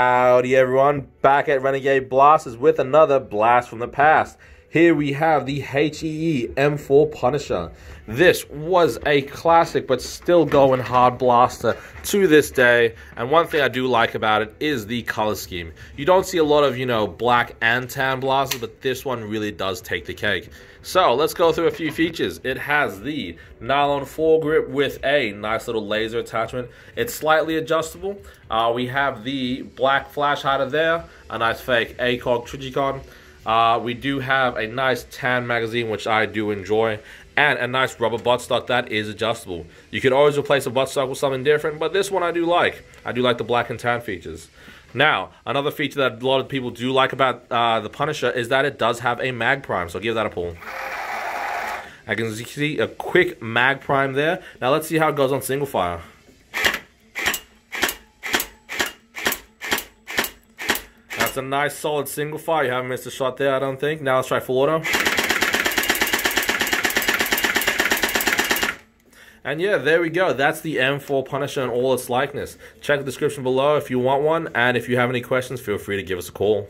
Howdy everyone, back at Renegade Blasters with another blast from the past. Here we have the HEE M4 Punisher. This was a classic but still going hard blaster to this day. And one thing I do like about it is the color scheme. You don't see a lot of, you know, black and tan blasters, but this one really does take the cake. So let's go through a few features. It has the nylon foregrip with a nice little laser attachment. It's slightly adjustable. Uh, we have the black flash hider there, a nice fake ACOG Trijicon. Uh, we do have a nice tan magazine, which I do enjoy, and a nice rubber buttstock that is adjustable. You can always replace a buttstock with something different, but this one I do like. I do like the black and tan features. Now, another feature that a lot of people do like about uh, the Punisher is that it does have a mag prime, so give that a pull. I can see a quick mag prime there. Now let's see how it goes on single fire. A nice solid single fire. You haven't missed a shot there, I don't think. Now let's try full auto. And yeah, there we go. That's the M4 Punisher in all its likeness. Check the description below if you want one, and if you have any questions, feel free to give us a call.